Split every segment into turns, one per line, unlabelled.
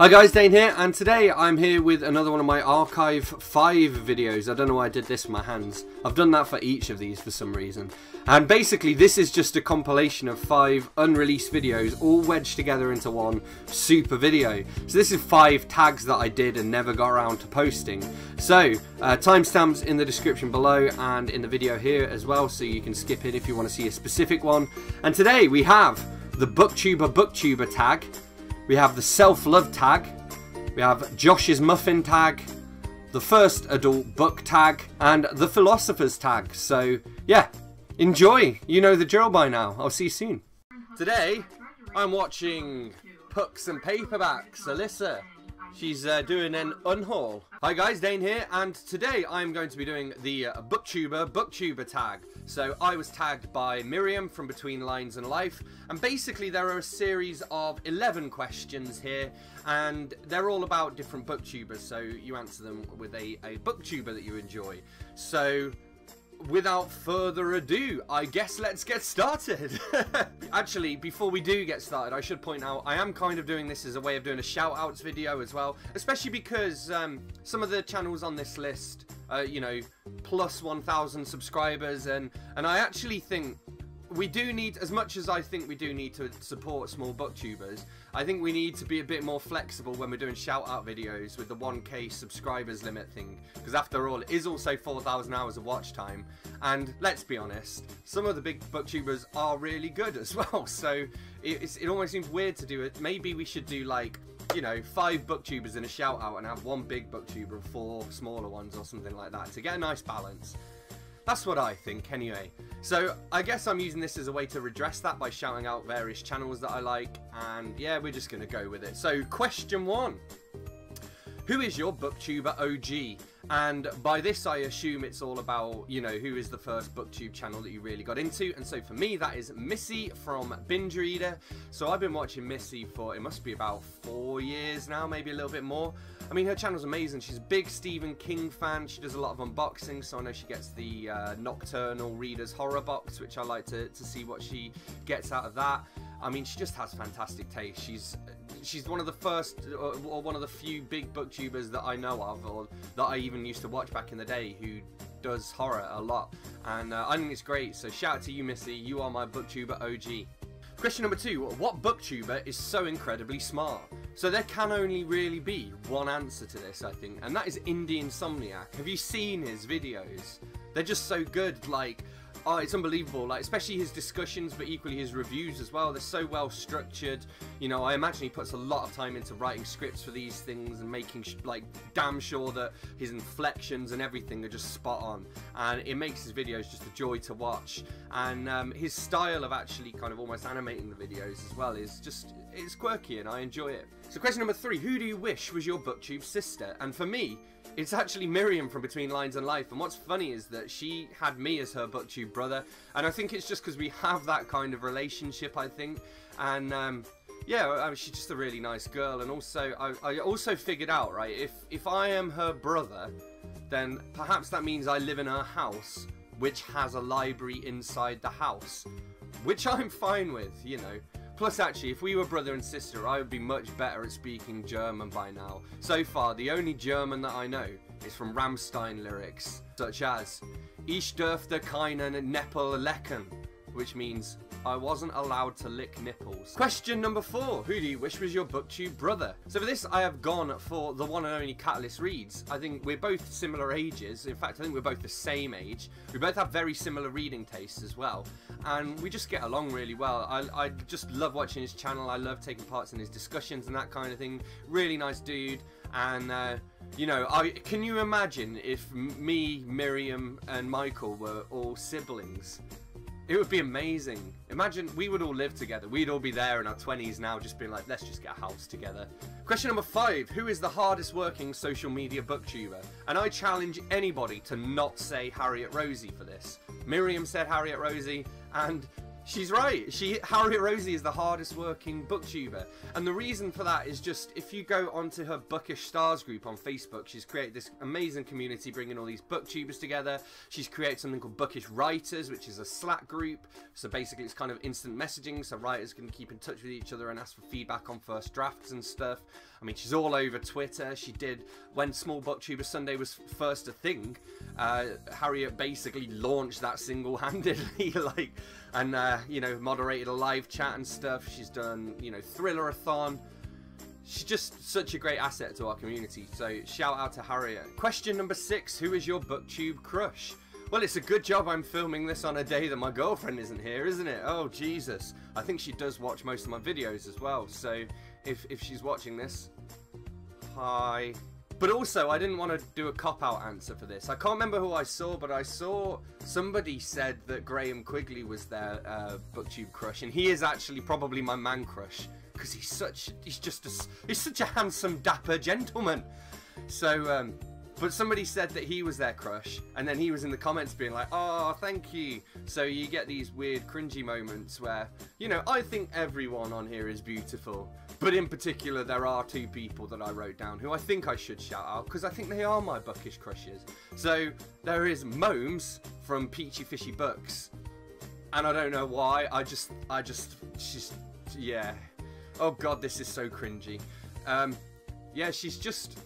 Hi guys, Dane here, and today I'm here with another one of my Archive 5 videos. I don't know why I did this with my hands. I've done that for each of these for some reason. And basically, this is just a compilation of 5 unreleased videos, all wedged together into one super video. So this is 5 tags that I did and never got around to posting. So, uh, timestamps in the description below and in the video here as well, so you can skip it if you want to see a specific one. And today we have the Booktuber Booktuber tag, we have the self-love tag, we have Josh's muffin tag, the first adult book tag, and the philosopher's tag. So yeah, enjoy. You know the drill by now. I'll see you soon. Today, I'm watching Pucks and Paperbacks. Alyssa, She's uh, doing an unhaul. Hi guys, Dane here, and today I'm going to be doing the Booktuber Booktuber tag. So I was tagged by Miriam from Between Lines and Life, and basically there are a series of 11 questions here, and they're all about different booktubers, so you answer them with a, a booktuber that you enjoy. So without further ado, I guess let's get started. Actually, before we do get started, I should point out I am kind of doing this as a way of doing a shout outs video as well, especially because um, some of the channels on this list, uh, you know, plus 1,000 subscribers, and, and I actually think we do need, as much as I think we do need to support small booktubers, I think we need to be a bit more flexible when we're doing shout out videos with the 1k subscribers limit thing. Because after all, it is also 4,000 hours of watch time. And let's be honest, some of the big booktubers are really good as well. So it, it almost seems weird to do it. Maybe we should do like you know, five booktubers in a shout out and have one big booktuber and four smaller ones or something like that to get a nice balance. That's what I think, anyway. So, I guess I'm using this as a way to redress that by shouting out various channels that I like, and yeah, we're just going to go with it. So, question one. Who is your booktuber OG? And by this, I assume it's all about, you know, who is the first booktube channel that you really got into. And so for me, that is Missy from Binge Reader. So I've been watching Missy for, it must be about four years now, maybe a little bit more. I mean, her channel's amazing. She's a big Stephen King fan. She does a lot of unboxing, so I know she gets the uh, Nocturnal Reader's Horror Box, which I like to, to see what she gets out of that. I mean, she just has fantastic taste. She's she's one of the first or, one of the few big booktubers that I know of, or that I even used to watch back in the day, who does horror a lot, and uh, I think it's great. So shout out to you, Missy. You are my booktuber OG. Question number two: What booktuber is so incredibly smart? So there can only really be one answer to this, I think, and that is Indie Insomniac. Have you seen his videos? They're just so good. Like oh, it's unbelievable. Like, especially his discussions, but equally his reviews as well. They're so well structured. You know, I imagine he puts a lot of time into writing scripts for these things and making like damn sure that his inflections and everything are just spot on. And it makes his videos just a joy to watch. And um, his style of actually kind of almost animating the videos as well is just it's quirky and I enjoy it. So question number three: Who do you wish was your booktube sister? And for me, it's actually Miriam from Between Lines and Life, and what's funny is that she had me as her booktube brother, and I think it's just because we have that kind of relationship, I think, and um, yeah, I mean, she's just a really nice girl, and also I, I also figured out right if if I am her brother, then perhaps that means I live in her house, which has a library inside the house, which I'm fine with, you know. Plus, actually, if we were brother and sister, I would be much better at speaking German by now. So far, the only German that I know is from Rammstein lyrics, such as Ich dürfte keinen Neppel lecken, which means I wasn't allowed to lick nipples. Question number four. Who do you wish was your booktube brother? So for this, I have gone for the one and only Catalyst Reads. I think we're both similar ages. In fact, I think we're both the same age. We both have very similar reading tastes as well. And we just get along really well. I, I just love watching his channel. I love taking parts in his discussions and that kind of thing. Really nice dude. And, uh, you know, I, can you imagine if me, Miriam, and Michael were all siblings? It would be amazing. Imagine we would all live together. We'd all be there in our 20s now, just being like, let's just get a house together. Question number five Who is the hardest working social media booktuber? And I challenge anybody to not say Harriet Rosie for this. Miriam said Harriet Rosie, and She's right. She Harriet Rosie is the hardest working booktuber, and the reason for that is just if you go onto her Bookish Stars group on Facebook, she's created this amazing community, bringing all these booktubers together. She's created something called Bookish Writers, which is a Slack group. So basically, it's kind of instant messaging, so writers can keep in touch with each other and ask for feedback on first drafts and stuff. I mean, she's all over Twitter. She did when Small Booktuber Sunday was first a thing. Uh, Harriet basically launched that single-handedly, like, and uh, you know, moderated a live chat and stuff. She's done, you know, Thriller-a-thon. She's just such a great asset to our community. So shout out to Harriet. Question number six: Who is your BookTube crush? Well, it's a good job I'm filming this on a day that my girlfriend isn't here, isn't it? Oh, Jesus. I think she does watch most of my videos as well, so if, if she's watching this, hi. But also, I didn't want to do a cop-out answer for this. I can't remember who I saw, but I saw somebody said that Graham Quigley was their uh, booktube crush, and he is actually probably my man crush because he's such he's just a, he's such a handsome, dapper gentleman. So um, but somebody said that he was their crush, and then he was in the comments being like, oh, thank you. So you get these weird cringy moments where, you know, I think everyone on here is beautiful. But in particular, there are two people that I wrote down who I think I should shout out because I think they are my bookish crushes. So there is Momes from Peachy Fishy Books. And I don't know why, I just, I just, she's, yeah. Oh god, this is so cringy. Um, yeah, she's just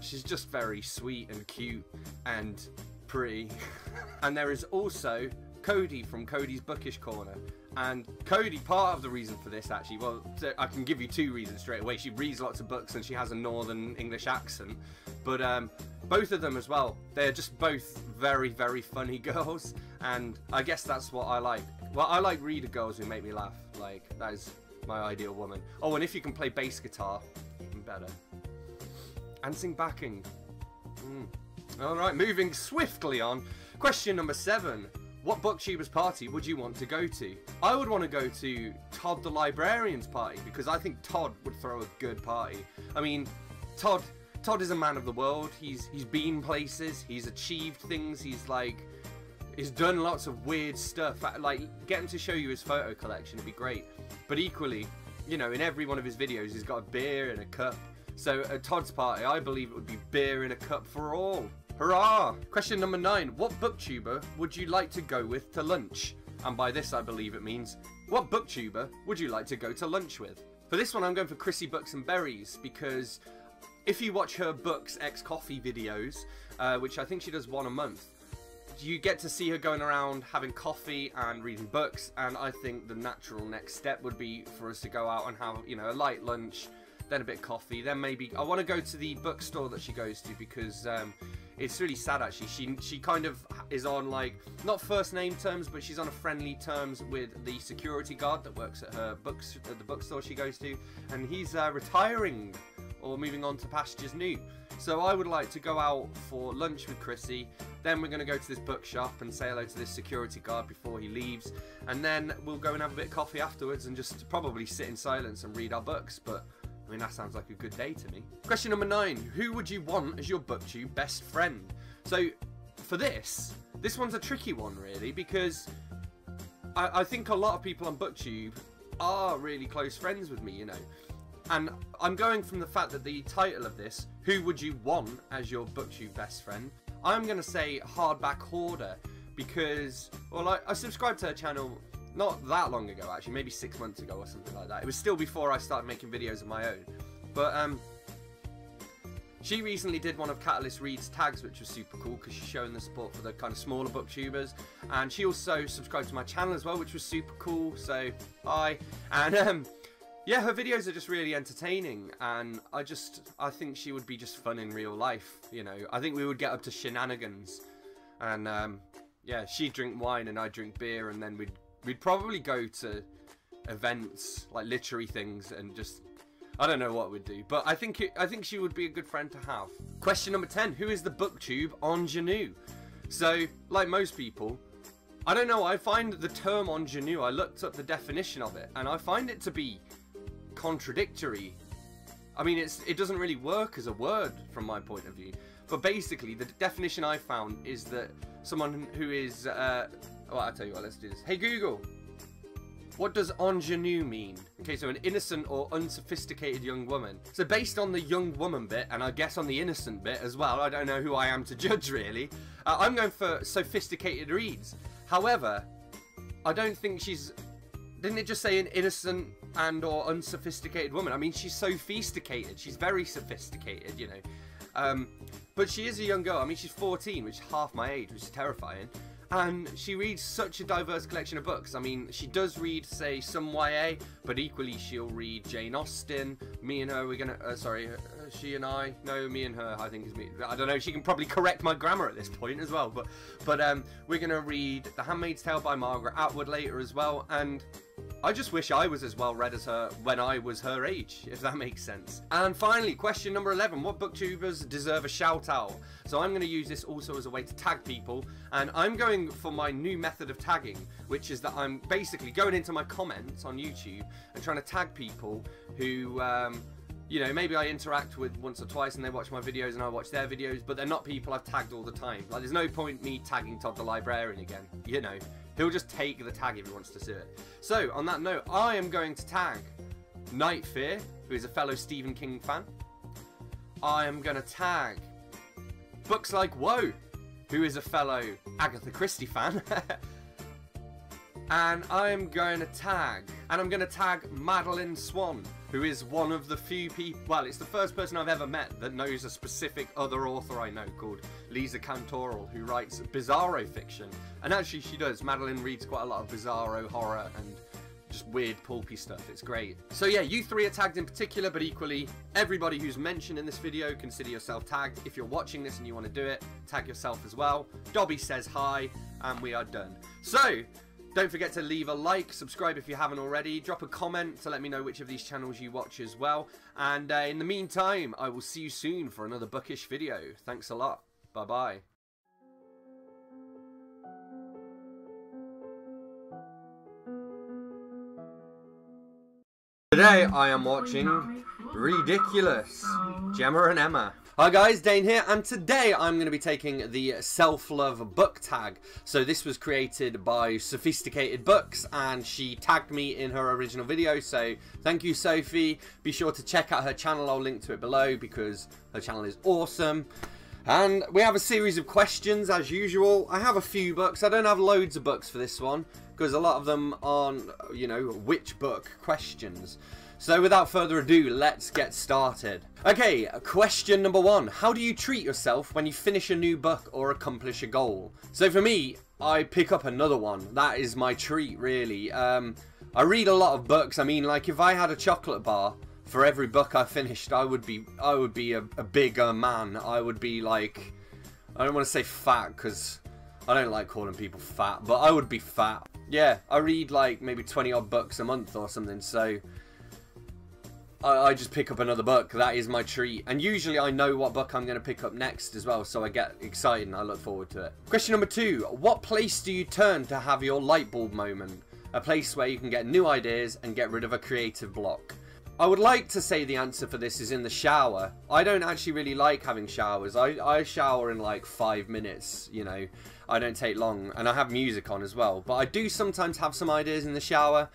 She's just very sweet and cute and pretty. and there is also Cody from Cody's Bookish Corner. And Cody, part of the reason for this actually, well, I can give you two reasons straight away. She reads lots of books and she has a northern English accent. But um, both of them as well, they're just both very, very funny girls. And I guess that's what I like. Well, I like reader girls who make me laugh. Like, that is my ideal woman. Oh, and if you can play bass guitar, even better and sing backing. Mm. Alright, moving swiftly on. Question number seven. What booktubers party would you want to go to? I would want to go to Todd the Librarian's party because I think Todd would throw a good party. I mean, Todd Todd is a man of the world. He's he's been places, he's achieved things, he's like he's done lots of weird stuff. Uh, like get him to show you his photo collection, it'd be great. But equally, you know, in every one of his videos he's got a beer and a cup so at Todd's party, I believe it would be beer in a cup for all. Hurrah! Question number nine. What booktuber would you like to go with to lunch? And by this I believe it means, what booktuber would you like to go to lunch with? For this one I'm going for Chrissy Books and Berries because if you watch her Books X Coffee videos, uh, which I think she does one a month, you get to see her going around having coffee and reading books and I think the natural next step would be for us to go out and have, you know, a light lunch then a bit of coffee, then maybe I want to go to the bookstore that she goes to because um, it's really sad actually. She she kind of is on like not first name terms, but she's on a friendly terms with the security guard that works at her books at the bookstore she goes to, and he's uh, retiring or moving on to pastures new. So I would like to go out for lunch with Chrissy. Then we're going to go to this bookshop and say hello to this security guard before he leaves. And then we'll go and have a bit of coffee afterwards and just probably sit in silence and read our books. But I mean, that sounds like a good day to me. Question number nine. Who would you want as your booktube best friend? So, for this, this one's a tricky one, really, because I, I think a lot of people on booktube are really close friends with me, you know. And I'm going from the fact that the title of this, Who Would You Want as Your Booktube Best Friend? I'm going to say Hardback Hoarder because, well, I, I to her channel not that long ago, actually, maybe six months ago or something like that. It was still before I started making videos of my own. But, um, she recently did one of Catalyst Reads tags, which was super cool because she's showing the support for the kind of smaller booktubers. And she also subscribed to my channel as well, which was super cool. So, hi. And, um, yeah, her videos are just really entertaining. And I just, I think she would be just fun in real life, you know. I think we would get up to shenanigans. And, um, yeah, she'd drink wine and I'd drink beer and then we'd We'd probably go to events, like literary things, and just I don't know what we'd do, but I think it, I think she would be a good friend to have. Question number 10, who is the booktube ingenue? So, like most people, I don't know, I find the term ingenue, I looked up the definition of it, and I find it to be contradictory. I mean, it's it doesn't really work as a word from my point of view. But basically, the definition I found is that someone who is uh, Oh, I'll tell you what, let's do this. Hey Google, what does ingenue mean? Okay, so an innocent or unsophisticated young woman. So based on the young woman bit, and I guess on the innocent bit as well, I don't know who I am to judge really, uh, I'm going for sophisticated reads. However, I don't think she's... Didn't it just say an innocent and or unsophisticated woman. I mean, she's sophisticated. She's very sophisticated, you know. Um, but she is a young girl. I mean, she's 14, which is half my age, which is terrifying. And she reads such a diverse collection of books. I mean, she does read, say, some YA, but equally she'll read Jane Austen. Me and her, we're gonna, uh, sorry, uh, she and I, no, me and her, I think is me. I don't know. She can probably correct my grammar at this point as well. But, but um, we're gonna read The Handmaid's Tale by Margaret Atwood later as well, and I just wish I was as well read as her when I was her age, if that makes sense. And finally, question number 11. What booktubers deserve a shout out? So I'm going to use this also as a way to tag people. And I'm going for my new method of tagging, which is that I'm basically going into my comments on YouTube and trying to tag people who... Um, you know, maybe I interact with once or twice and they watch my videos and I watch their videos, but they're not people I've tagged all the time. Like, there's no point me tagging Todd the Librarian again, you know. He'll just take the tag if he wants to do it. So, on that note, I am going to tag Night Fear, who is a fellow Stephen King fan. I am going to tag Books Like Whoa, who is a fellow Agatha Christie fan. and I'm going to tag, and I'm going to tag Madeline Swan, who is one of the few people, well, it's the first person I've ever met that knows a specific other author I know called Lisa Cantoral, who writes bizarro fiction. And actually, she does. Madeline reads quite a lot of bizarro horror and just weird pulpy stuff. It's great. So yeah, you three are tagged in particular, but equally, everybody who's mentioned in this video, consider yourself tagged. If you're watching this and you want to do it, tag yourself as well. Dobby says hi, and we are done. So, don't forget to leave a like, subscribe if you haven't already, drop a comment to let me know which of these channels you watch as well. And uh, in the meantime, I will see you soon for another bookish video. Thanks a lot. Bye bye. Today I am watching Ridiculous, Gemma and Emma. Hi guys, Dane here, and today I'm going to be taking the self-love book tag. So this was created by Sophisticated Books, and she tagged me in her original video, so thank you Sophie. Be sure to check out her channel, I'll link to it below, because her channel is awesome. And we have a series of questions, as usual. I have a few books, I don't have loads of books for this one, because a lot of them aren't, you know, which book questions. So without further ado, let's get started. Okay, question number one. How do you treat yourself when you finish a new book or accomplish a goal? So for me, I pick up another one. That is my treat, really. Um, I read a lot of books. I mean, like, if I had a chocolate bar for every book I finished, I would be, I would be a, a bigger man. I would be like, I don't want to say fat because I don't like calling people fat, but I would be fat. Yeah, I read like maybe 20 odd books a month or something, so I, just pick up another book. That is my treat. And usually I know what book I'm going to pick up next as well, so I get excited and I look forward to it. Question number two. What place do you turn to have your light bulb moment? A place where you can get new ideas and get rid of a creative block. I would like to say the answer for this is in the shower. I don't actually really like having showers. I, I shower in like five minutes, you know. I don't take long and I have music on as well. But I do sometimes have some ideas in the shower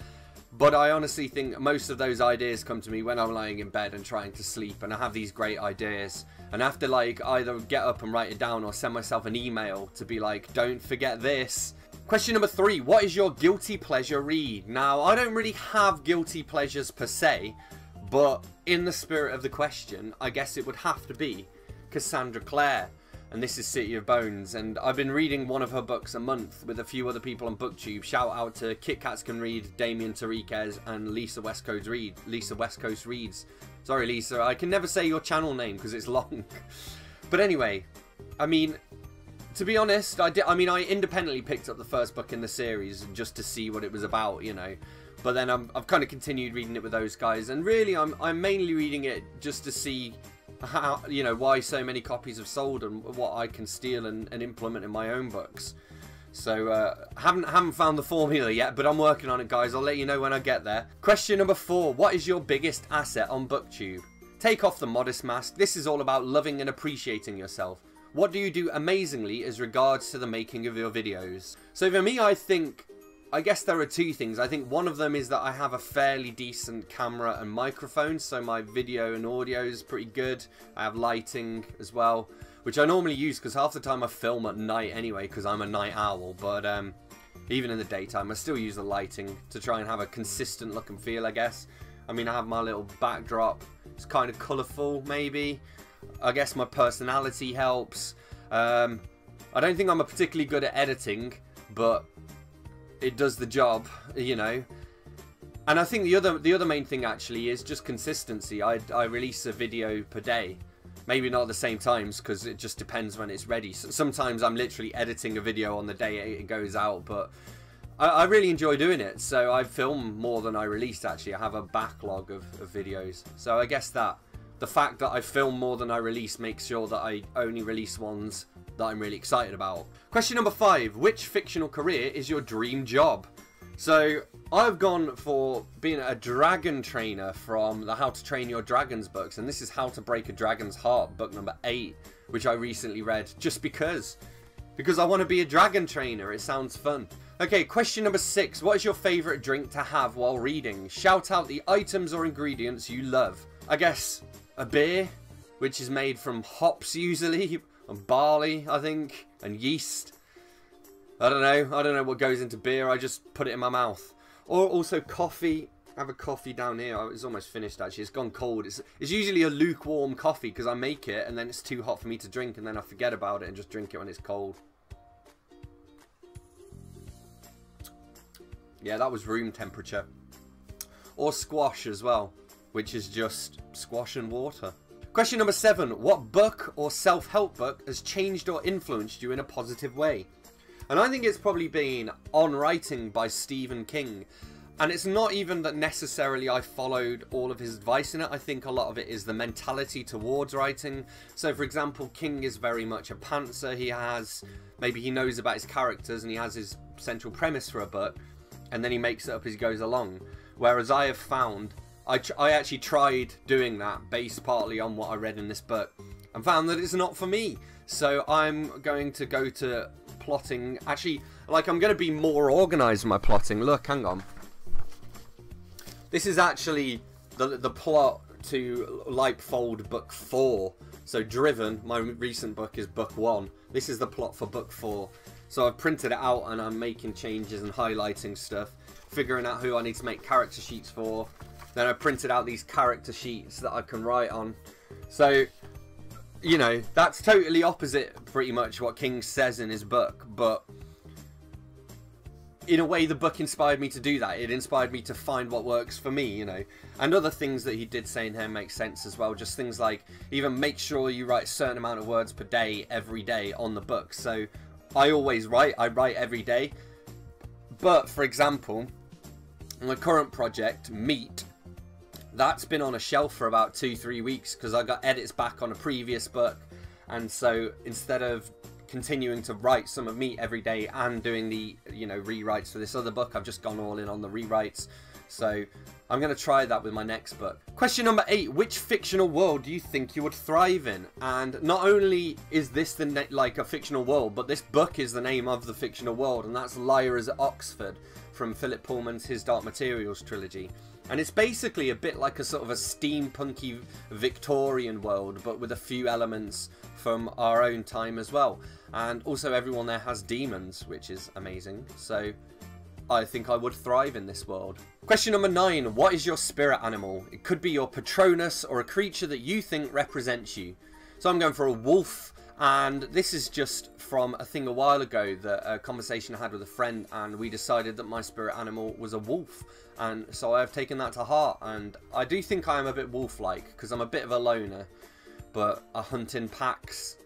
but I honestly think most of those ideas come to me when I'm lying in bed and trying to sleep and I have these great ideas. And I have to like either get up and write it down or send myself an email to be like, don't forget this. Question number three, what is your guilty pleasure read? Now, I don't really have guilty pleasures per se, but in the spirit of the question, I guess it would have to be Cassandra Clare and this is City of Bones. And I've been reading one of her books a month with a few other people on BookTube. Shout out to Kit Kats Can Read, Damien Tariquez, and Lisa West Coast Read. Lisa West Coast Reads. Sorry, Lisa, I can never say your channel name because it's long. but anyway, I mean, to be honest, I did. I mean, I independently picked up the first book in the series just to see what it was about, you know. But then i have kind of continued reading it with those guys, and really, I'm I'm mainly reading it just to see how you know why so many copies have sold and what I can steal and, and implement in my own books. So uh, haven't haven't found the formula yet, but I'm working on it, guys. I'll let you know when I get there. Question number four: What is your biggest asset on BookTube? Take off the modest mask. This is all about loving and appreciating yourself. What do you do amazingly as regards to the making of your videos? So for me, I think I guess there are two things. I think one of them is that I have a fairly decent camera and microphone, so my video and audio is pretty good. I have lighting as well, which I normally use because half the time I film at night anyway because I'm a night owl. But um, even in the daytime. I still use the lighting to try and have a consistent look and feel, I guess. I mean, I have my little backdrop. It's kind of colourful, maybe. I guess my personality helps. Um, I don't think I'm a particularly good at editing, but it does the job, you know. And I think the other the other main thing actually is just consistency. I, I release a video per day. Maybe not at the same times because it just depends when it's ready. So sometimes I'm literally editing a video on the day it goes out, but I, I, really enjoy doing it. So I film more than I release actually. I have a backlog of, of videos. So I guess that the fact that I film more than I release makes sure that I only release ones that I'm really excited about. Question number five, which fictional career is your dream job? So I've gone for being a dragon trainer from the How to Train Your Dragons books, and this is How to Break a Dragon's Heart, book number eight, which I recently read just because. Because I want to be a dragon trainer, it sounds fun. Okay, question number six. What is your favourite drink to have while reading? Shout out the items or ingredients you love. I guess a beer, which is made from hops usually, and barley, I think, and yeast. I don't know. I don't know what goes into beer. I just put it in my mouth. Or also coffee. I have a coffee down here. Oh, it's almost finished actually. It's gone cold. It's, it's usually a lukewarm coffee because I make it and then it's too hot for me to drink and then I forget about it and just drink it when it's cold. Yeah, that was room temperature. Or squash as well, which is just squash and water. Question number seven. What book or self-help book has changed or influenced you in a positive way? And I think it's probably been On Writing by Stephen King. And it's not even that necessarily I followed all of his advice in it. I think a lot of it is the mentality towards writing. So, for example, King is very much a pantser. He has, maybe he knows about his characters and he has his central premise for a book. And then he makes it up as he goes along. Whereas I have found I, I actually tried doing that based partly on what I read in this book and found that it's not for me. So I'm going to go to plotting. Actually, like I'm going to be more organized in my plotting. Look, hang on. This is actually the, the plot to Lightfold Book 4. So Driven, my recent book, is Book 1. This is the plot for Book 4. So I've printed it out and I'm making changes and highlighting stuff. Figuring out who I need to make character sheets for then I printed out these character sheets that I can write on. So, you know, that's totally opposite pretty much what King says in his book, but in a way the book inspired me to do that. It inspired me to find what works for me, you know. And other things that he did say in here make sense as well. Just things like even make sure you write a certain amount of words per day every day on the book. So I always write, I write every day. But for example, my current project, Meat, that's been on a shelf for about two, three weeks because I got edits back on a previous book. And so instead of continuing to write some of me every day and doing the, you know, rewrites for this other book, I've just gone all in on the rewrites. So I'm going to try that with my next book. Question number eight, which fictional world do you think you would thrive in? And not only is this the like a fictional world, but this book is the name of the fictional world, and that's Liars at Oxford from Philip Pullman's His Dark Materials trilogy. And it's basically a bit like a sort of a steampunky Victorian world, but with a few elements from our own time as well. And also everyone there has daemons, which is amazing. So I think I would thrive in this world. Question number nine. What is your spirit animal? It could be your Patronus or a creature that you think represents you. So I'm going for a wolf and this is just from a thing a while ago that a conversation I had with a friend and we decided that my spirit animal was a wolf and so I've taken that to heart and I do think I am a bit wolf-like because I'm a bit of a loner but I hunt in packs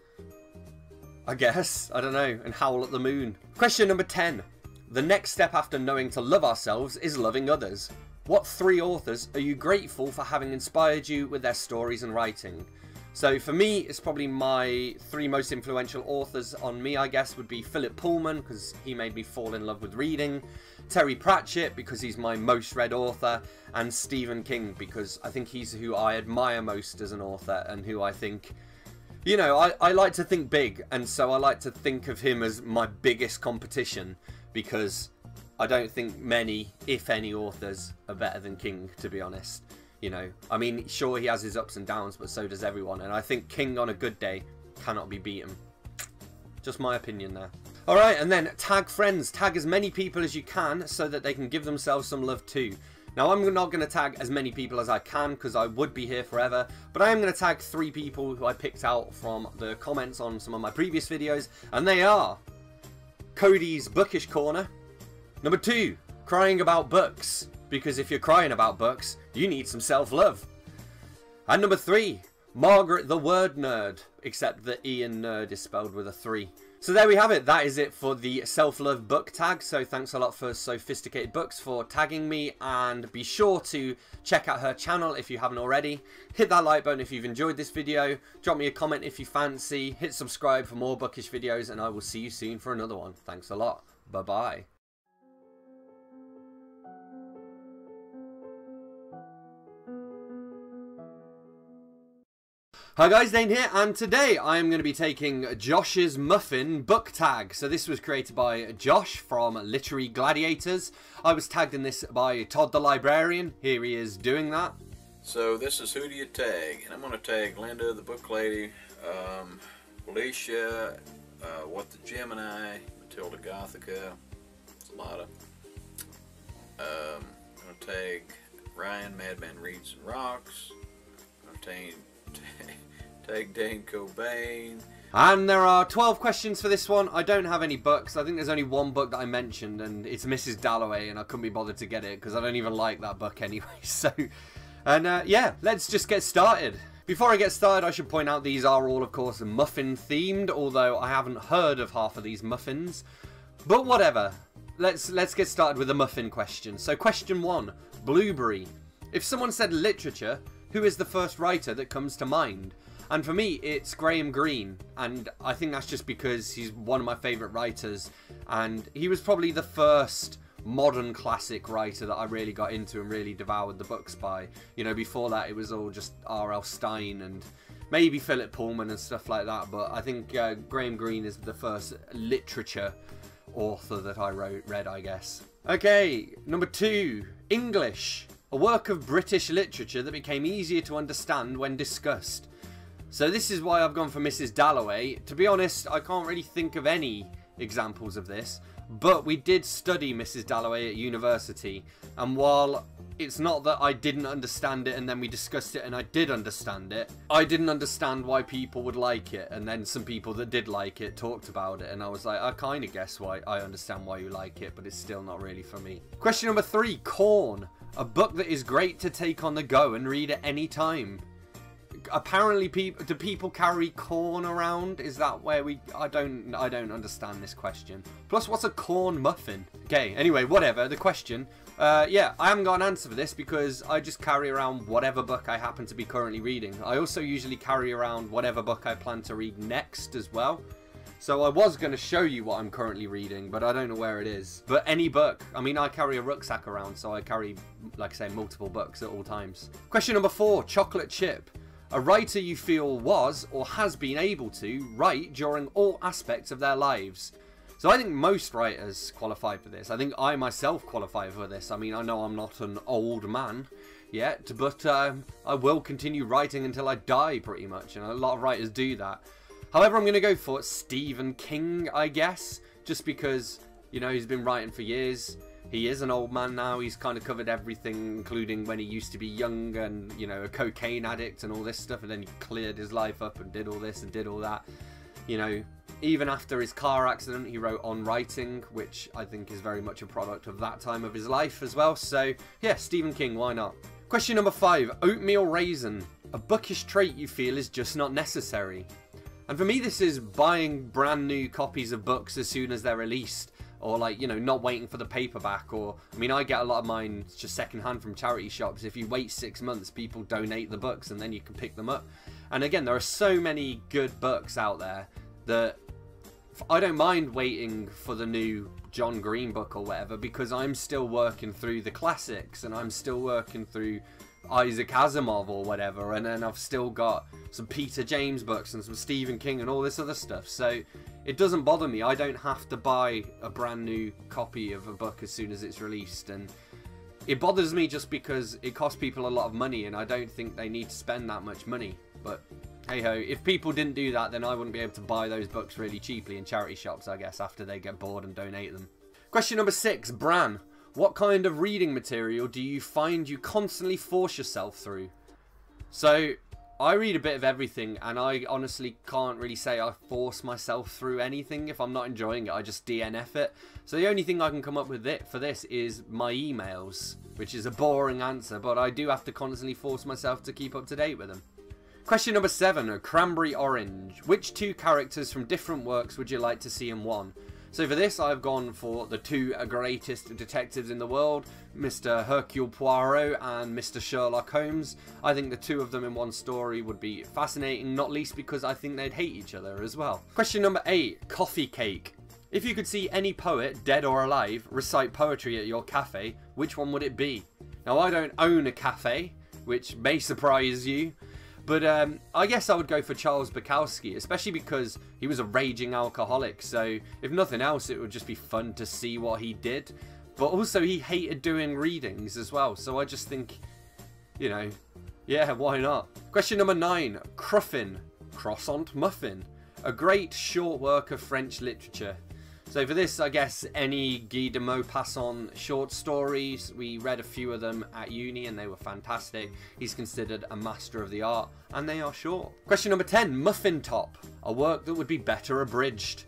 I guess. I don't know and howl at the moon. Question number 10 the next step after knowing to love ourselves is loving others. What three authors are you grateful for having inspired you with their stories and writing so for me, it's probably my three most influential authors on me, I guess, would be Philip Pullman, because he made me fall in love with reading, Terry Pratchett, because he's my most read author, and Stephen King, because I think he's who I admire most as an author, and who I think, you know, I, I like to think big, and so I like to think of him as my biggest competition, because I don't think many, if any, authors are better than King, to be honest. You know, I mean, sure, he has his ups and downs, but so does everyone. And I think King on a good day cannot be beaten. Just my opinion there. Alright, and then tag friends. Tag as many people as you can so that they can give themselves some love too. Now, I'm not going to tag as many people as I can because I would be here forever, but I am going to tag three people who I picked out from the comments on some of my previous videos, and they are Cody's Bookish Corner. Number two, crying about books, because if you're crying about books, you need some self-love. And number three, Margaret the Word Nerd, except that Ian Nerd is spelled with a three. So there we have it. That is it for the self-love book tag. So thanks a lot for Sophisticated Books for tagging me. And be sure to check out her channel if you haven't already. Hit that like button if you've enjoyed this video. Drop me a comment if you fancy. Hit subscribe for more bookish videos. And I will see you soon for another one. Thanks a lot. Bye-bye. Hi guys, Dane here, and today I am going to be taking Josh's Muffin book tag. So this was created by Josh from Literary Gladiators. I was tagged in this by Todd the Librarian. Here he is doing that.
So this is Who Do You Tag? And I'm going to tag Linda the Book Lady, um, Alicia, uh, What the Gemini, Matilda Gothica, it's a lot of. Um, I'm going to tag Ryan, Madman Reads and Rocks. I'm going to Dane Cobain.
And there are 12 questions for this one. I don't have any books. I think there's only one book that I mentioned, and it's Mrs. Dalloway, and I couldn't be bothered to get it because I don't even like that book anyway. So, and uh, yeah, let's just get started. Before I get started, I should point out these are all, of course, muffin themed, although I haven't heard of half of these muffins. But whatever. Let's let's get started with the muffin question. So, question one: Blueberry. If someone said literature, who is the first writer that comes to mind? And for me, it's Graham Greene, and I think that's just because he's one of my favourite writers, and he was probably the first modern classic writer that I really got into and really devoured the books by. You know, before that it was all just R.L. Stine and maybe Philip Pullman and stuff like that, but I think uh, Graham Greene is the first literature author that I wrote, read, I guess. Okay, number two, English. A work of British literature that became easier to understand when discussed. So this is why I've gone for Mrs. Dalloway. To be honest, I can't really think of any examples of this, but we did study Mrs. Dalloway at university, and while it's not that I didn't understand it and then we discussed it and I did understand it, I didn't understand why people would like it, and then some people that did like it talked about it, and I was like, I kind of guess why I understand why you like it, but it's still not really for me. Question number three, Corn. A book that is great to take on the go and read at any time apparently people do people carry corn around is that where we i don't i don't understand this question plus what's a corn muffin okay anyway whatever the question uh, yeah i haven't got an answer for this because i just carry around whatever book i happen to be currently reading i also usually carry around whatever book i plan to read next as well so I was going to show you what I'm currently reading, but I don't know where it is. But any book. I mean, I carry a rucksack around, so I carry, like I say, multiple books at all times. Question number four, chocolate chip. A writer you feel was or has been able to write during all aspects of their lives. So I think most writers qualify for this. I think I myself qualify for this. I mean, I know I'm not an old man yet, but um, I will continue writing until I die pretty much. And a lot of writers do that. However, I'm going to go for Stephen King, I guess, just because, you know, he's been writing for years he is an old man now. He's kind of covered everything, including when he used to be young and, you know, a cocaine addict and all this stuff. And then he cleared his life up and did all this and did all that. You know, even after his car accident, he wrote On Writing, which I think is very much a product of that time of his life as well. So, yeah, Stephen King, why not? Question number five Oatmeal Raisin. A bookish trait you feel is just not necessary. And for me, this is buying brand new copies of books as soon as they're released or like you know not waiting for the paperback or i mean i get a lot of mine just secondhand from charity shops. If you wait six months people donate the books and then you can pick them up. And again there are so many good books out there that i don't mind waiting for the new john green book or whatever because i'm still working through the classics and i'm still working through Isaac Asimov or whatever, and then I've still got some Peter James books and some Stephen King and all this other stuff. So it doesn't bother me. I don't have to buy a brand new copy of a book as soon as it's released, and it bothers me just because it costs people a lot of money, and I don't think they need to spend that much money. But hey ho. If people didn't do that, then I wouldn't be able to buy those books really cheaply in charity shops, I guess, after they get bored and donate them. Question number six, Bran. What kind of reading material do you find you constantly force yourself through? So, I read a bit of everything, and I honestly can't really say I force myself through anything. If I'm not enjoying it, I just DNF it. So the only thing I can come up with it for this is my emails, which is a boring answer, but I do have to constantly force myself to keep up to date with them. Question number seven, a cranberry orange. Which two characters from different works would you like to see in one? So for this, I've gone for the two greatest detectives in the world, Mr. Hercule Poirot and Mr. Sherlock Holmes. I think the two of them in one story would be fascinating, not least because I think they'd hate each other as well. Question number eight, coffee cake. If you could see any poet, dead or alive, recite poetry at your cafe, which one would it be? Now, I don't own a cafe, which may surprise you, but um, I guess I would go for Charles Bukowski, especially because he was a raging alcoholic. So if nothing else, it would just be fun to see what he did. But also, he hated doing readings as well. So I just think, you know, yeah, why not? Question number nine: Cruffin, croissant muffin, a great short work of French literature. So for this, I guess any Guy de Maupassant short stories, we read a few of them at uni and they were fantastic. He's considered a master of the art and they are short. Question number 10, Muffin Top, a work that would be better abridged.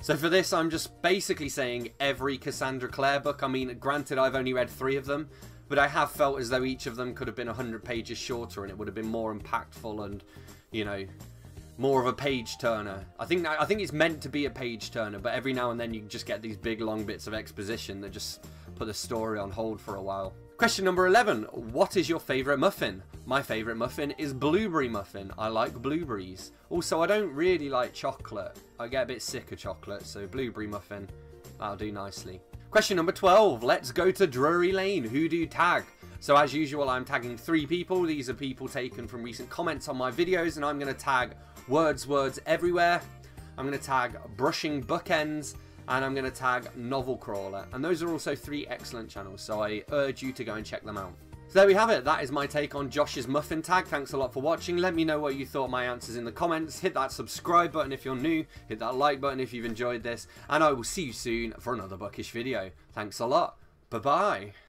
So for this, I'm just basically saying every Cassandra Clare book. I mean, granted, I've only read three of them, but I have felt as though each of them could have been 100 pages shorter and it would have been more impactful and, you know, more of a page turner. I think I think it's meant to be a page turner, but every now and then you just get these big long bits of exposition that just put the story on hold for a while. Question number 11. What is your favourite muffin? My favourite muffin is blueberry muffin. I like blueberries. Also, I don't really like chocolate. I get a bit sick of chocolate, so blueberry muffin, that'll do nicely. Question number 12. Let's go to Drury Lane. Who do you tag? So as usual, I'm tagging three people. These are people taken from recent comments on my videos, and I'm going to tag words, words everywhere. I'm going to tag brushing bookends and I'm going to tag novel crawler. And those are also three excellent channels, so I urge you to go and check them out. So there we have it. That is my take on Josh's muffin tag. Thanks a lot for watching. Let me know what you thought my answers in the comments. Hit that subscribe button if you're new. Hit that like button if you've enjoyed this. And I will see you soon for another bookish video. Thanks a lot. Bye-bye.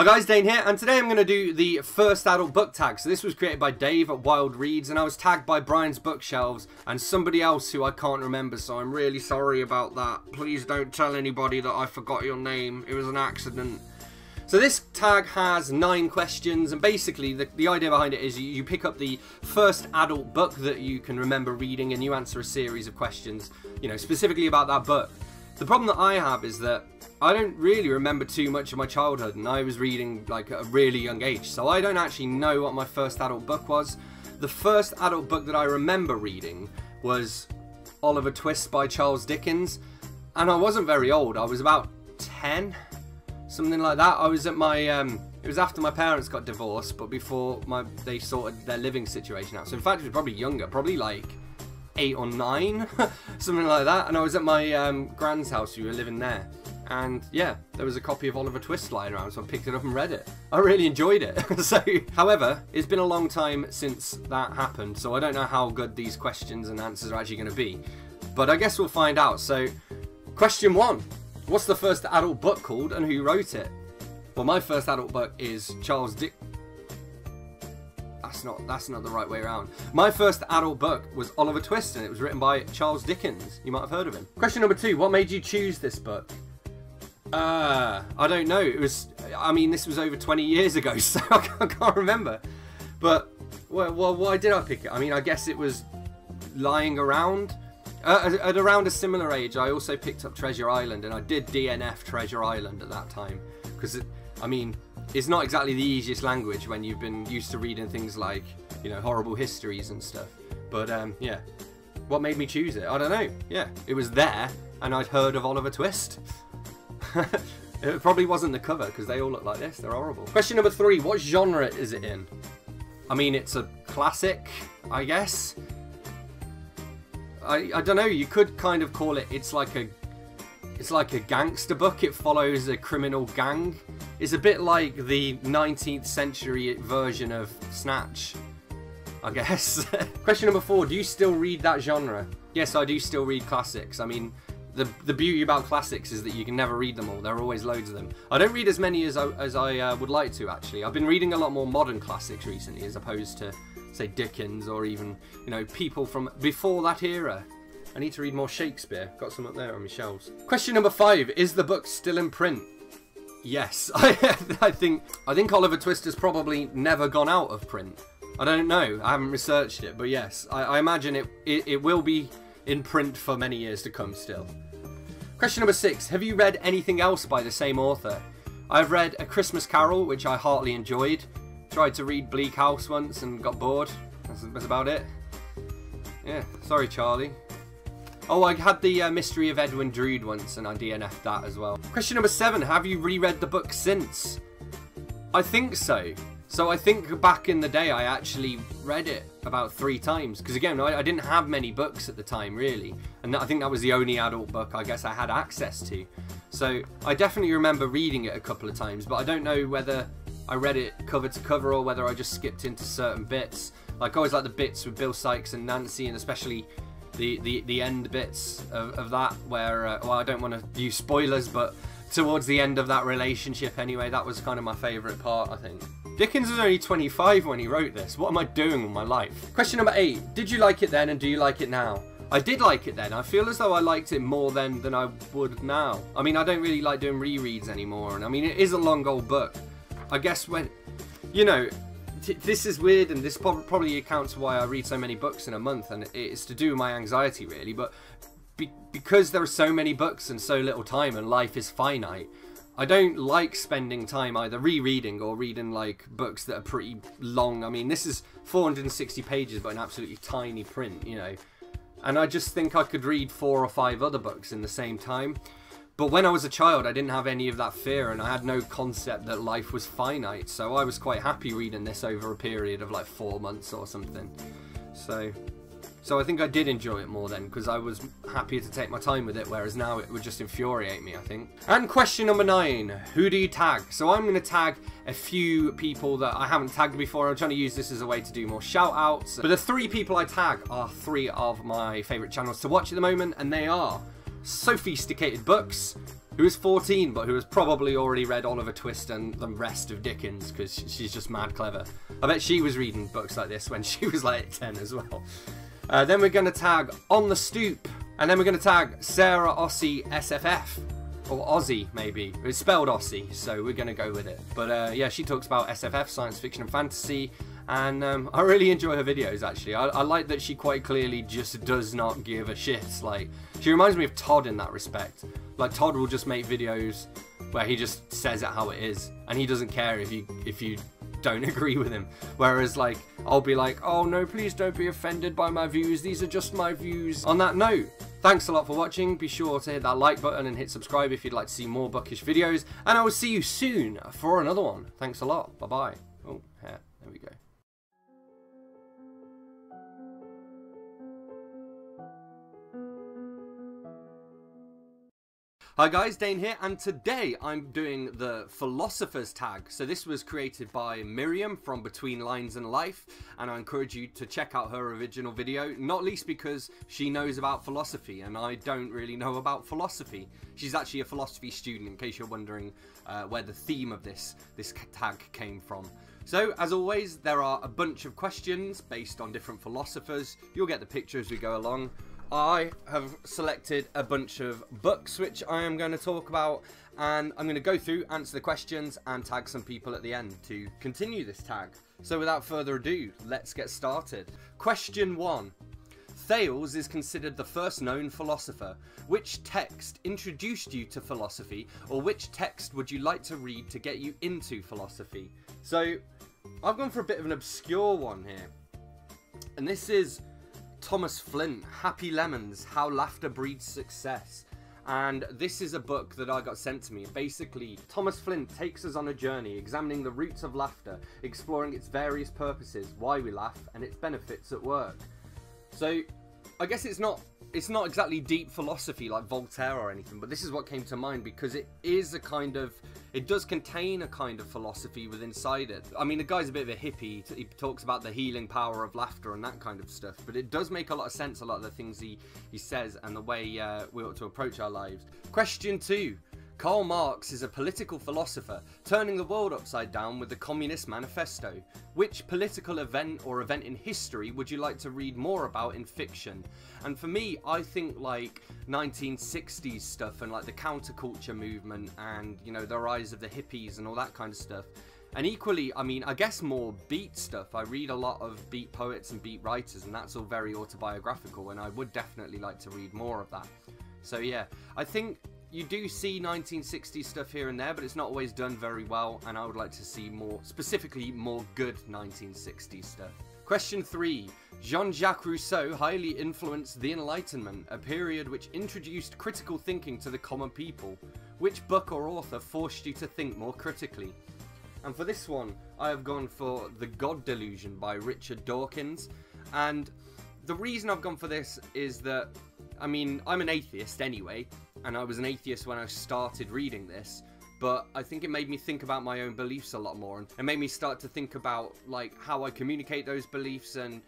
Hi guys, Dane here, and today I'm going to do the first adult book tag. So this was created by Dave at Wild Reads, and I was tagged by Brian's Bookshelves and somebody else who I can't remember, so I'm really sorry about that. Please don't tell anybody that I forgot your name. It was an accident. So this tag has nine questions, and basically the, the idea behind it is you, you pick up the first adult book that you can remember reading, and you answer a series of questions, you know, specifically about that book. The problem that I have is that I don't really remember too much of my childhood, and I was reading like at a really young age, so I don't actually know what my first adult book was. The first adult book that I remember reading was Oliver Twist by Charles Dickens, and I wasn't very old. I was about 10, something like that. I was at my, um, it was after my parents got divorced, but before my they sorted their living situation out. So in fact, it was probably younger, probably like eight or nine, something like that. And I was at my um, grand's house. We were living there and yeah, there was a copy of Oliver Twist lying around, so I picked it up and read it. I really enjoyed it. so, however, it's been a long time since that happened, so I don't know how good these questions and answers are actually going to be. But I guess we'll find out. So, question one What's the first adult book called and who wrote it? Well, my first adult book is Charles Dick. That's not that's not the right way around. My first adult book was Oliver Twist, and it was written by Charles Dickens. You might have heard of him. Question number two: What made you choose this book? Uh, I don't know. It was, I mean, this was over 20 years ago, so I can't remember. But, well, well, why did I pick it? I mean, I guess it was lying around. Uh, at, around a similar age, I also picked up Treasure Island, and I did DNF Treasure Island at that time. Because, I mean, it's not exactly the easiest language when you've been used to reading things like, you know, horrible histories and stuff. But, um, yeah. What made me choose it? I don't know. Yeah, it was there, and I'd heard of Oliver Twist. it probably wasn't the cover because they all look like this. They're horrible. Question number three. What genre is it in? I mean, it's a classic, I guess. I, I don't know. You could kind of call it, it's like a it's like a gangster book. It follows a criminal gang. It's a bit like the 19th century version of Snatch, I guess. Question number four: Do you still read that genre? Yes, I do still read classics. I mean, the the beauty about classics is that you can never read them all. There are always loads of them. I don't read as many as I, as I uh, would like to actually. I've been reading a lot more modern classics recently, as opposed to say Dickens or even you know people from before that era. I need to read more Shakespeare. Got some up there on my shelves. Question number five: Is the book still in print? Yes, I, I think I think Oliver Twist has probably never gone out of print. I don't know. I haven't researched it, but yes, I, I imagine it, it it will be in print for many years to come still. Question number six: Have you read anything else by the same author? I've read A Christmas Carol, which I heartily enjoyed. Tried to read Bleak House once and got bored. That's, that's about it. Yeah, sorry, Charlie. Oh, I had the uh, Mystery of Edwin Drood once, and I DNF'd that as well. Question number seven: Have you reread the book since? I think so. So I think back in the day, I actually read it about three times because again, I, I, didn't have many books at the time really, and I think that was the only adult book I guess I had access to. So I definitely remember reading it a couple of times, but I don't know whether I read it cover to cover or whether I just skipped into certain bits. Like I always like the bits with Bill Sikes and Nancy, and especially the the, the end bits of, of that where uh, well I don't want to use spoilers but towards the end of that relationship anyway that was kind of my favourite part I think. Dickens was only 25 when he wrote this. What am I doing with my life? Question number 8. Did you like it then and do you like it now? I did like it then. I feel as though I liked it more then than I would now. I mean, I don't really like doing rereads anymore. And I mean, it is a long old book. I guess when, you know, this is weird, and this probably accounts why I read so many books in a month, and it's to do with my anxiety, really. But be because there are so many books and so little time, and life is finite, I don't like spending time either rereading or reading like books that are pretty long. I mean, this is 460 pages, but an absolutely tiny print, you know. And I just think I could read four or five other books in the same time. But when I was a child, I didn't have any of that fear and I had no concept that life was finite. So I was quite happy reading this over a period of like four months or something. So, so I think I did enjoy it more then because I was happier to take my time with it, whereas now it would just infuriate me, I think. And question number nine, who do you tag? So I'm going to tag a few people that I haven't tagged before. I'm trying to use this as a way to do more shout outs. But the three people I tag are three of my favourite channels to watch at the moment, and they are Sophisticated Books, who is 14 but who has probably already read Oliver Twist and the rest of Dickens because she's just mad clever. I bet she was reading books like this when she was like 10 as well. Uh, then we're going to tag On the Stoop, and then we're going to tag Sarah Ossie SFF. Or Aussie, maybe. It's spelled Aussie, so we're going to go with it. But uh, yeah, she talks about SFF, science fiction and fantasy, and um, I really enjoy her videos actually. I, I, like that she quite clearly just does not give a shit. Like she reminds me of Todd in that respect. Like Todd will just make videos where he just says it how it is, and he doesn't care if you if you don't agree with him. Whereas like I'll be like, oh no, please don't be offended by my views. These are just my views. On that note. Thanks a lot for watching, be sure to hit that like button and hit subscribe if you'd like to see more bookish videos, and I will see you soon for another one. Thanks a lot, bye bye. Oh, yeah, there we go. Hi guys, Dane here, and today I'm doing the Philosophers tag. So this was created by Miriam from Between Lines and Life, and I encourage you to check out her original video, not least because she knows about philosophy, and I don't really know about philosophy. She's actually a philosophy student, in case you're wondering uh, where the theme of this, this tag came from. So, as always, there are a bunch of questions based on different philosophers. You'll get the picture as we go along. I have selected a bunch of books which I am going to talk about and I'm going to go through, answer the questions and tag some people at the end to continue this tag. So without further ado, let's get started. Question 1. Thales is considered the first known philosopher. Which text introduced you to philosophy or which text would you like to read to get you into philosophy? So I've gone for a bit of an obscure one here. And this is Thomas Flindt, Happy Lemons How Laughter Breeds Success. And this is a book that I got sent to me. Basically, Thomas Flindt takes us on a journey examining the roots of laughter, exploring its various purposes, why we laugh, and its benefits at work. So, I guess it's not it's not exactly deep philosophy like Voltaire or anything, but this is what came to mind because it is a kind of, it does contain a kind of philosophy within inside it. I mean, the guy's a bit of a hippie. He talks about the healing power of laughter and that kind of stuff, but it does make a lot of sense. A lot of the things he he says and the way uh, we ought to approach our lives. Question two. Karl Marx is a political philosopher, turning the world upside down with the Communist Manifesto. Which political event or event in history would you like to read more about in fiction? And for me, I think like 1960s stuff and like the counterculture movement and, you know, the rise of the hippies and all that kind of stuff. And equally, I mean, I guess more beat stuff. I read a lot of beat poets and beat writers, and that's all very autobiographical, and I would definitely like to read more of that. So yeah, I think you do see 1960s stuff here and there, but it's not always done very well, and I would like to see more, specifically more good 1960s stuff. Question 3. Jean-Jacques Rousseau highly influenced the Enlightenment, a period which introduced critical thinking to the common people. Which book or author forced you to think more critically? And for this one, I have gone for The God Delusion by Richard Dawkins, and the reason I've gone for this is that, I mean, I'm an atheist anyway, and I was an atheist when I started reading this, but I think it made me think about my own beliefs a lot more, and it made me start to think about like how I communicate those beliefs, and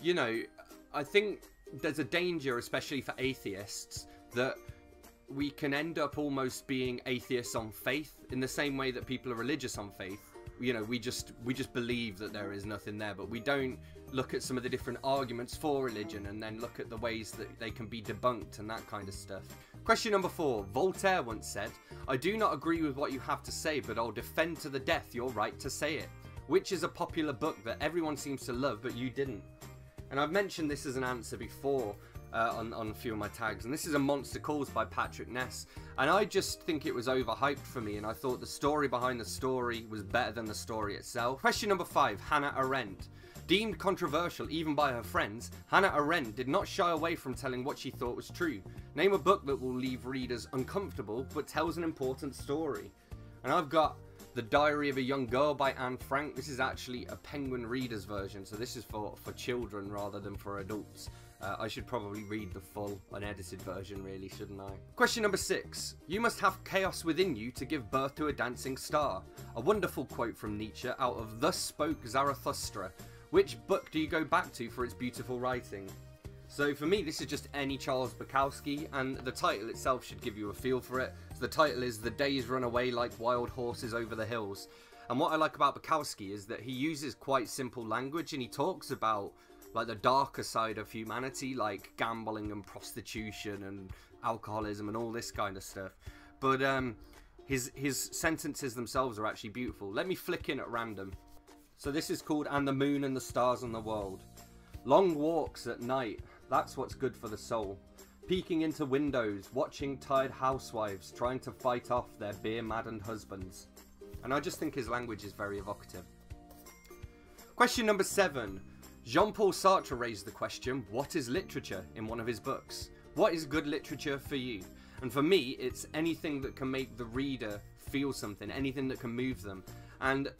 you know, I think there's a danger, especially for atheists, that we can end up almost being atheists on faith in the same way that people are religious on faith. You know we just we just believe that there is nothing there but we don't look at some of the different arguments for religion and then look at the ways that they can be debunked and that kind of stuff question number four voltaire once said i do not agree with what you have to say but i'll defend to the death your right to say it which is a popular book that everyone seems to love but you didn't and i've mentioned this as an answer before uh, on, on a few of my tags. And this is a Monster Calls by Patrick Ness. And I just think it was overhyped for me, and I thought the story behind the story was better than the story itself. Question number five Hannah Arendt. Deemed controversial even by her friends, Hannah Arendt did not shy away from telling what she thought was true. Name a book that will leave readers uncomfortable but tells an important story. And I've got The Diary of a Young Girl by Anne Frank. This is actually a Penguin Readers version, so this is for, for children rather than for adults. Uh, I should probably read the full, unedited version, really, shouldn't I? Question number six. You must have chaos within you to give birth to a dancing star. A wonderful quote from Nietzsche out of Thus Spoke Zarathustra. Which book do you go back to for its beautiful writing? So for me, this is just any Charles Bukowski, and the title itself should give you a feel for it. So the title is The Days Run Away Like Wild Horses Over the Hills. And what I like about Bukowski is that he uses quite simple language and he talks about like the darker side of humanity, like gambling and prostitution and alcoholism and all this kind of stuff. But um, his his sentences themselves are actually beautiful. Let me flick in at random. So this is called "And the Moon and the Stars and the World." Long walks at night. That's what's good for the soul. Peeking into windows, watching tired housewives trying to fight off their beer-maddened husbands. And I just think his language is very evocative. Question number seven. Jean Paul Sartre raised the question what is literature in one of his books? What is good literature for you? And for me, it's anything that can make the reader feel something, anything that can move them. And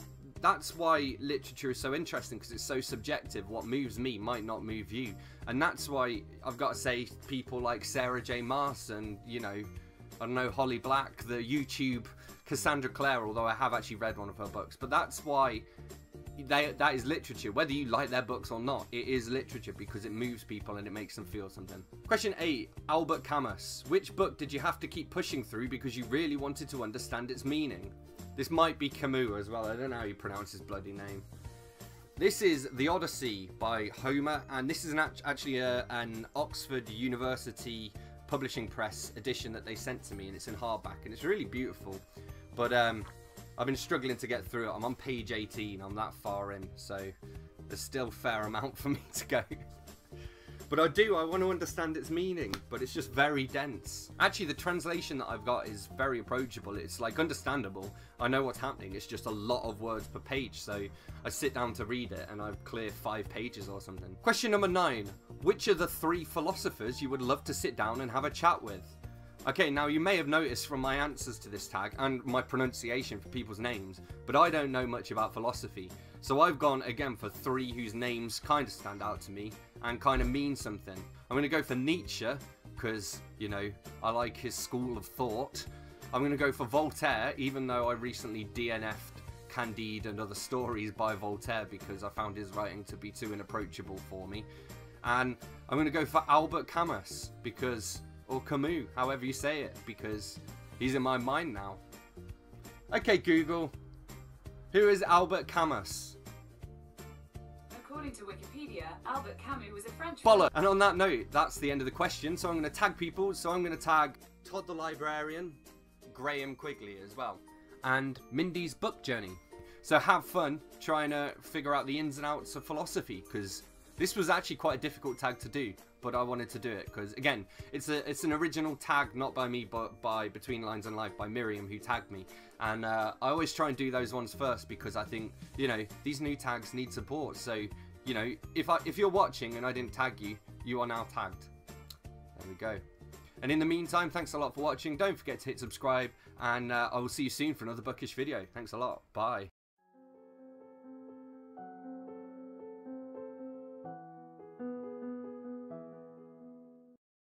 that's why literature is so interesting because it's so subjective. What moves me might not move you. And that's why I've got to say people like Sarah J. Maas and, you know, I don't know, Holly Black, the YouTube Cassandra Clare, although I have actually read one of her books. But that's why they, that is literature. Whether you like their books or not, it is literature because it moves people and it makes them feel something. Question 8. Albert Camus. Which book did you have to keep pushing through because you really wanted to understand its meaning? This might be Camus as well. I don't know how you pronounce his bloody name. This is The Odyssey by Homer, and this is an, actually a, an Oxford University Publishing Press edition that they sent to me, and it's in hardback, and it's really beautiful. But um, I've been struggling to get through it. I'm on page 18, I'm that far in, so there's still a fair amount for me to go. But I do, I want to understand its meaning, but it's just very dense. Actually, the translation that I've got is very approachable. It's like understandable. I know what's happening. It's just a lot of words per page, so I sit down to read it and I clear five pages or something. Question number nine. Which are the three philosophers you would love to sit down and have a chat with? Okay, now you may have noticed from my answers to this tag and my pronunciation for people's names, but I don't know much about philosophy. So I've gone again for three whose names kind of stand out to me and kind of mean something. I'm going to go for Nietzsche, because, you know, I like his school of thought. I'm going to go for Voltaire, even though I recently DNF'd Candide and other stories by Voltaire because I found his writing to be too inapproachable for me. And I'm going to go for Albert Camus because or Camus, however you say it, because he's in my mind now. Okay, Google, who is Albert Camus?
According to Wikipedia, Albert Camus was a French.
Bollock! And on that note, that's the end of the question, so I'm going to tag people. So I'm going to tag Todd the Librarian, Graham Quigley as well, and Mindy's Book Journey. So have fun trying to figure out the ins and outs of philosophy, because this was actually quite a difficult tag to do, but I wanted to do it because again, it's a it's an original tag, not by me, but by Between Lines and Life by Miriam who tagged me. And uh, I always try and do those ones first because I think you know these new tags need support. So you know if I if you're watching and I didn't tag you, you are now tagged. There we go. And in the meantime, thanks a lot for watching. Don't forget to hit subscribe, and uh, I will see you soon for another bookish video. Thanks a lot. Bye.